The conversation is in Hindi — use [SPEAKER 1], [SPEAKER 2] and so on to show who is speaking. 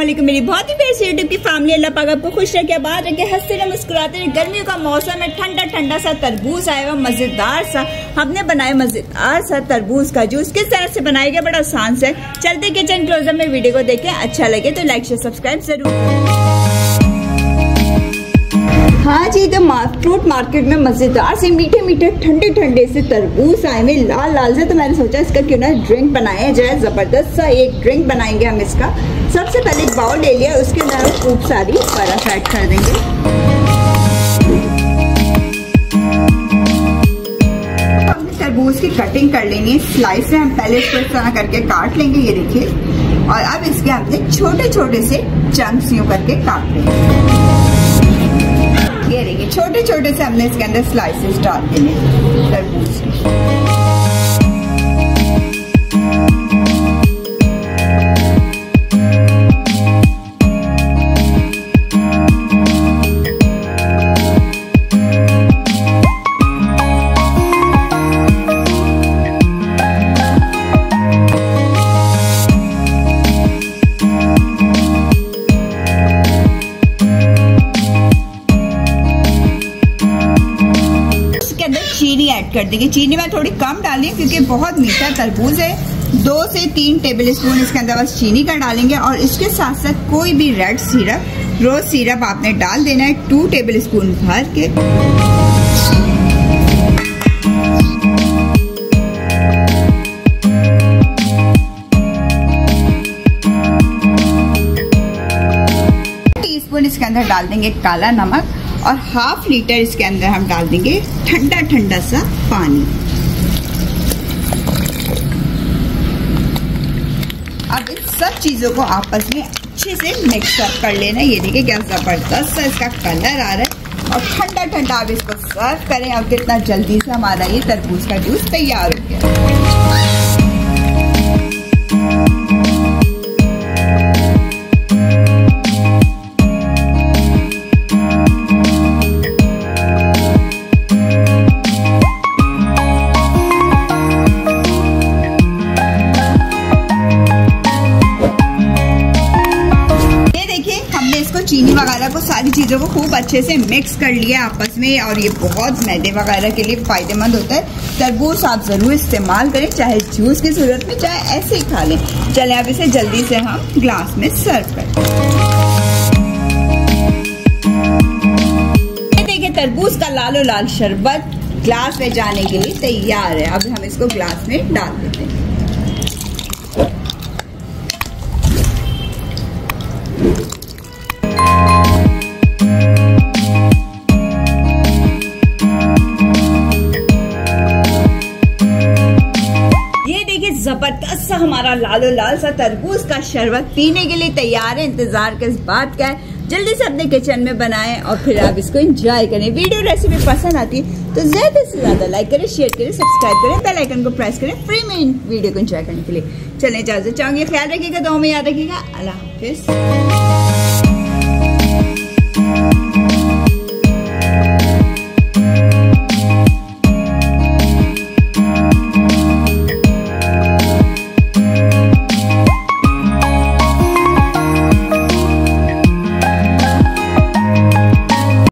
[SPEAKER 1] असलम मेरी बहुत ही प्यारी यूट्यूब की फैमिली अल्लाह पाक आपको खुश रखे बाहर रखे, हँसते रहे, मुस्कुराते रहे। गर्मियों का मौसम है, ठंडा ठंडा सा तरबूज आया हुआ, मज़ेदार सा। हमने बनाया मज़ेदार सा तरबूज का जूस। किस तरह से बनाया गया, बड़ा आसान से चलते किचन क्लोजर में, वीडियो को देखें अच्छा लगे तो लाइक शेयर सब्सक्राइब ज़रूर। सीधे फ्रूट मार्केट में मज़ेदार से मीठे मीठे, ठंडे ठंडे से तरबूज आए हुए, लाल लाल से। तो मैंने सोचा इसका क्यों ना ड्रिंक बनाया जाए, ज़बरदस्त सा एक ड्रिंक बनाएँगे हम इसका। सबसे पहले एक बाउल ले लिया, उसके अंदर खूब सारी बर्फ़ ऐड कर देंगे। तरबूज की कटिंग कर लेनी है स्लाइस से हम पहले इसको इस तरह करके काट लेंगे, ये देखिए। और अब इसके हमने छोटे छोटे से चंक्स यूँ करके काट लेंगे। ये देखिए छोटे छोटे से हमने इसके अंदर स्लाइसेस डाल देने। तरबूज के। कर देंगे। चीनी मैं थोड़ी कम डाली, क्योंकि बहुत मीठा तरबूज है। दो से तीन टेबल स्पून इसके अंदर बस चीनी का डालेंगे और इसके साथ साथ कोई भी रेड सिरप रोज सिरप आपने डाल देना है टू टेबल स्पून भर के। इसके अंदर डाल देंगे काला नमक। और हाफ़ लीटर इसके अंदर हम डाल देंगे ठंडा ठंडा सा पानी। अब इन सब चीज़ों को आपस में अच्छे से मिक्सअप कर लेना। ये देखिए क्या ज़बरदस्त सा इसका कलर आ रहा है। और ठंडा ठंडा आप इसको सर्व करें। और कितना जल्दी से हमारा ये तरबूज का जूस तैयार हो गया। वगैरह को सारी चीज़ों को खूब अच्छे से मिक्स कर लिया आपस में और ये बहुत मैदे वगैरह के लिए फ़ायदेमंद होता है। तरबूज आप ज़रूर इस्तेमाल करें, चाहे जूस की सूरत में, चाहे ऐसे ही खा लें। चले अब इसे जल्दी से हम ग्लास में सर्व करें तरबूज का लालो लाल शरबत ग्लास में जाने के लिए तैयार है। अब हम इसको ग्लास में डाल देते हैं। ज़बरदस्त सा हमारा लालो लाल सा तरबूज का शरबत पीने के लिए तैयार है। इंतज़ार किस बात का है। जल्दी से अपने किचन में बनाएँ और फिर आप इसको एंजॉय करें। वीडियो रेसिपी पसंद आती है तो ज़्यादा से ज़्यादा लाइक करें शेयर करें सब्सक्राइब करें बेल आइकन को प्रेस करें फ्री में वीडियो को एंजॉय करने के लिए। चलें इजाज़त चाहूँगी। ख्याल रखिएगा दो में याद रखिएगा। अल्लाह हाफिज़।